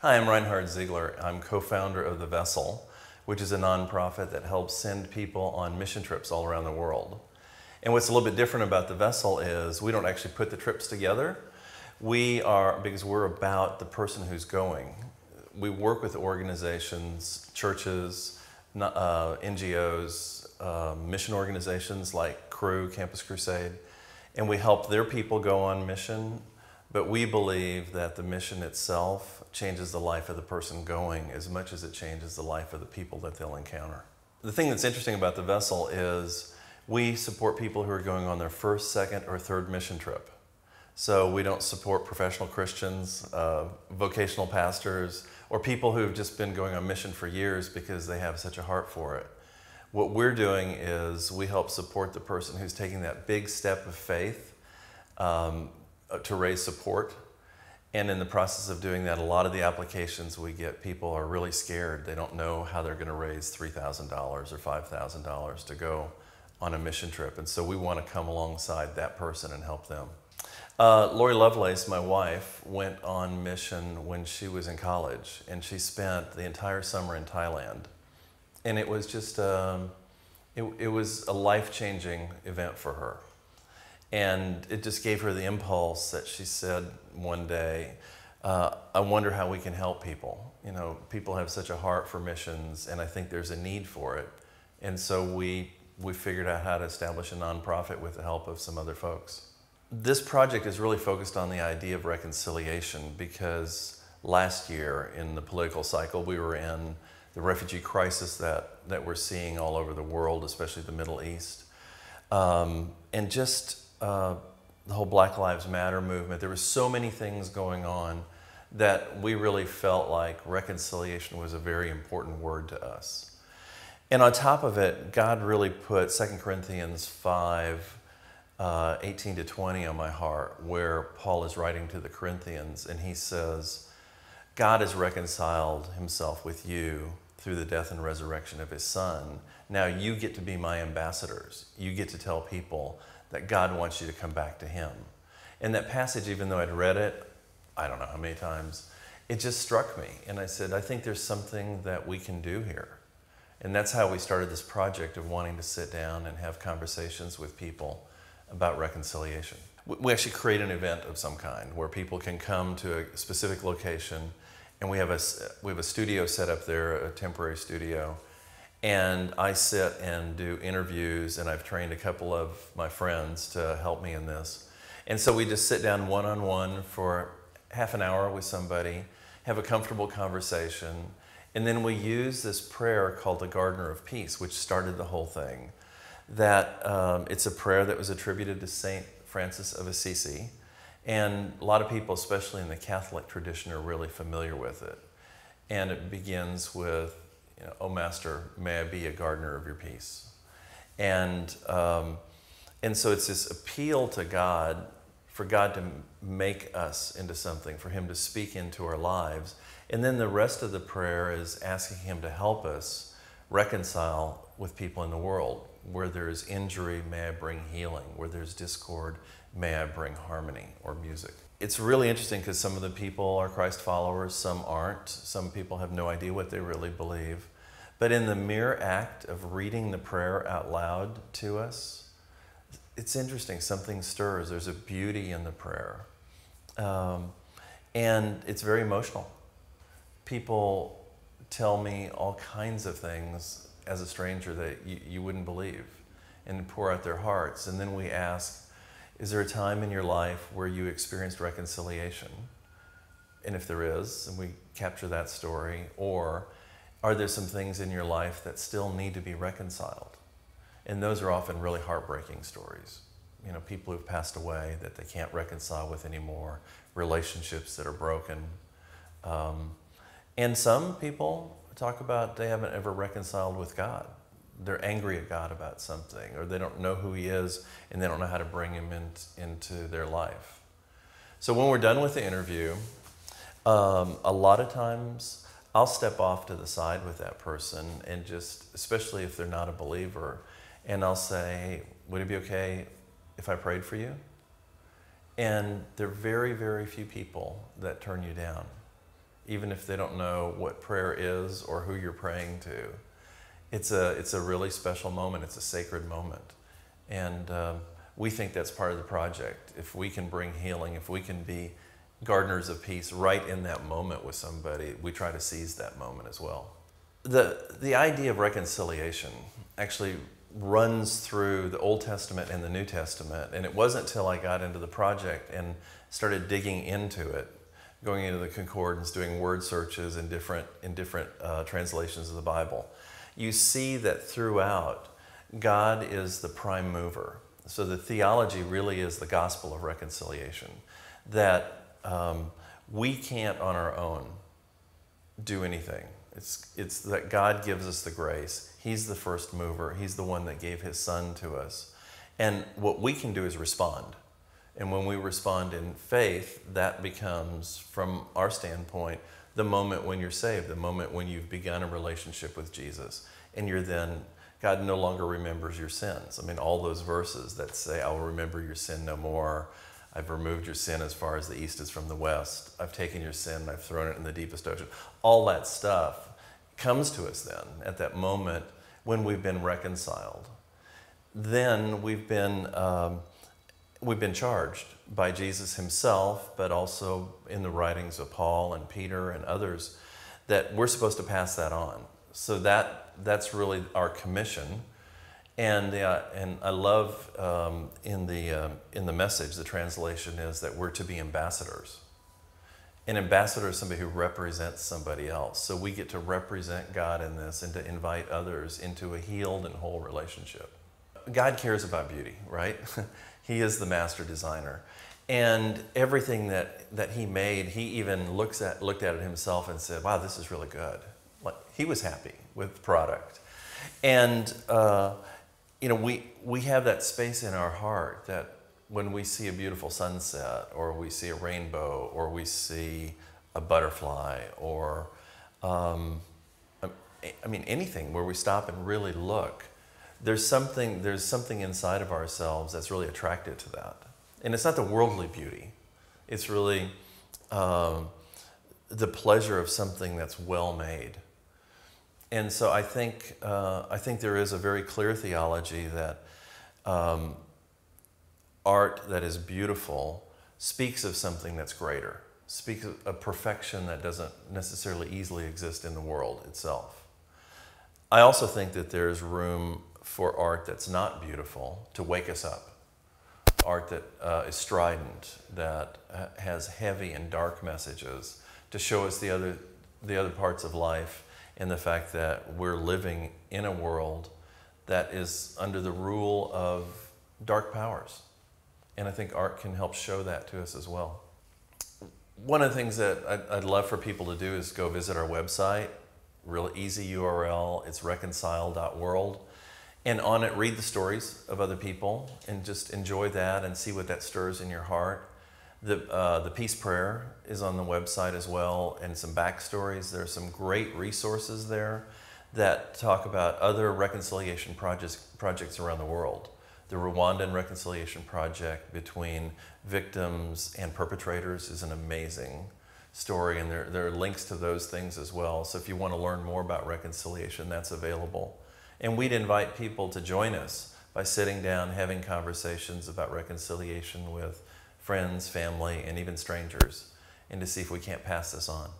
Hi, I'm Reinhard Ziegler. I'm co founder of The Vessel, which is a nonprofit that helps send people on mission trips all around the world. And what's a little bit different about The Vessel is we don't actually put the trips together. We are, because we're about the person who's going. We work with organizations, churches, uh, NGOs, uh, mission organizations like Cru, Campus Crusade, and we help their people go on mission. But we believe that the mission itself changes the life of the person going as much as it changes the life of the people that they'll encounter. The thing that's interesting about the vessel is we support people who are going on their first, second, or third mission trip. So we don't support professional Christians, uh, vocational pastors, or people who've just been going on mission for years because they have such a heart for it. What we're doing is we help support the person who's taking that big step of faith um, uh, to raise support. And in the process of doing that, a lot of the applications we get, people are really scared. They don't know how they're going to raise $3,000 or $5,000 to go on a mission trip. And so we want to come alongside that person and help them. Uh, Lori Lovelace, my wife, went on mission when she was in college, and she spent the entire summer in Thailand and it was just um, it, it was a life-changing event for her and it just gave her the impulse that she said one day uh, i wonder how we can help people. You know people have such a heart for missions and i think there's a need for it. And so we we figured out how to establish a nonprofit with the help of some other folks. This project is really focused on the idea of reconciliation because last year in the political cycle we were in the refugee crisis that, that we're seeing all over the world, especially the Middle East, um, and just uh, the whole Black Lives Matter movement. There were so many things going on that we really felt like reconciliation was a very important word to us. And on top of it, God really put 2 Corinthians 5, uh, 18 to 20 on my heart, where Paul is writing to the Corinthians, and he says, God has reconciled himself with you through the death and resurrection of his son. Now you get to be my ambassadors. You get to tell people that God wants you to come back to him. And that passage, even though I'd read it, I don't know how many times, it just struck me. And I said, I think there's something that we can do here. And that's how we started this project of wanting to sit down and have conversations with people about reconciliation. We actually create an event of some kind where people can come to a specific location and we have a we have a studio set up there, a temporary studio, and I sit and do interviews, and I've trained a couple of my friends to help me in this, and so we just sit down one on one for half an hour with somebody, have a comfortable conversation, and then we use this prayer called the Gardener of Peace, which started the whole thing. That um, it's a prayer that was attributed to Saint Francis of Assisi and a lot of people, especially in the Catholic tradition, are really familiar with it. And it begins with, you know, Oh, Master, may I be a gardener of your peace. And, um, and so it's this appeal to God for God to make us into something, for Him to speak into our lives. And then the rest of the prayer is asking Him to help us reconcile with people in the world. Where there's injury, may I bring healing. Where there's discord, may I bring harmony or music. It's really interesting because some of the people are Christ followers, some aren't. Some people have no idea what they really believe. But in the mere act of reading the prayer out loud to us, it's interesting. Something stirs. There's a beauty in the prayer. Um, and it's very emotional. People tell me all kinds of things as a stranger that you, you wouldn't believe and pour out their hearts. And then we ask, is there a time in your life where you experienced reconciliation? And if there is, and we capture that story, or are there some things in your life that still need to be reconciled? And those are often really heartbreaking stories. You know, people who've passed away that they can't reconcile with anymore, relationships that are broken. Um, and some people talk about they haven't ever reconciled with God they're angry at God about something, or they don't know who He is, and they don't know how to bring Him in, into their life. So when we're done with the interview, um, a lot of times I'll step off to the side with that person, and just, especially if they're not a believer, and I'll say, Would it be okay if I prayed for you? And there are very, very few people that turn you down. Even if they don't know what prayer is or who you're praying to. It's a, it's a really special moment, it's a sacred moment. And um, we think that's part of the project. If we can bring healing, if we can be gardeners of peace right in that moment with somebody, we try to seize that moment as well. The, the idea of reconciliation actually runs through the Old Testament and the New Testament. And it wasn't until I got into the project and started digging into it, going into the concordance, doing word searches in different, in different uh, translations of the Bible. You see that throughout, God is the prime mover. So the theology really is the gospel of reconciliation. That um, we can't on our own do anything. It's, it's that God gives us the grace. He's the first mover. He's the one that gave his son to us. And what we can do is respond. And when we respond in faith, that becomes, from our standpoint, the moment when you're saved, the moment when you've begun a relationship with Jesus. And you're then, God no longer remembers your sins. I mean, all those verses that say, I will remember your sin no more. I've removed your sin as far as the east is from the west. I've taken your sin and I've thrown it in the deepest ocean. All that stuff comes to us then at that moment when we've been reconciled. Then we've been, um, we've been charged by Jesus himself, but also in the writings of Paul and Peter and others, that we're supposed to pass that on. So that, that's really our commission. And, uh, and I love um, in, the, uh, in the message, the translation is that we're to be ambassadors. An ambassador is somebody who represents somebody else. So we get to represent God in this and to invite others into a healed and whole relationship. God cares about beauty, right? he is the master designer. And everything that, that he made, he even looks at, looked at it himself and said, wow, this is really good. Like, he was happy with the product. And, uh, you know, we, we have that space in our heart that when we see a beautiful sunset or we see a rainbow or we see a butterfly or um, I mean anything where we stop and really look there's something there's something inside of ourselves that's really attracted to that. And it's not the worldly beauty. It's really um, the pleasure of something that's well made. And so I think uh, I think there is a very clear theology that um, art that is beautiful speaks of something that's greater, speaks of a perfection that doesn't necessarily easily exist in the world itself. I also think that there's room for art that's not beautiful to wake us up. Art that uh, is strident, that uh, has heavy and dark messages to show us the other, the other parts of life and the fact that we're living in a world that is under the rule of dark powers. And I think art can help show that to us as well. One of the things that I'd, I'd love for people to do is go visit our website. Real easy URL. It's reconcile.world. And on it, read the stories of other people and just enjoy that and see what that stirs in your heart. The, uh, the peace prayer is on the website as well, and some backstories. There's some great resources there that talk about other reconciliation projects, projects around the world the Rwandan Reconciliation Project between victims and perpetrators is an amazing story, and there, there are links to those things as well. So if you want to learn more about reconciliation, that's available. And we'd invite people to join us by sitting down, having conversations about reconciliation with friends, family, and even strangers, and to see if we can't pass this on.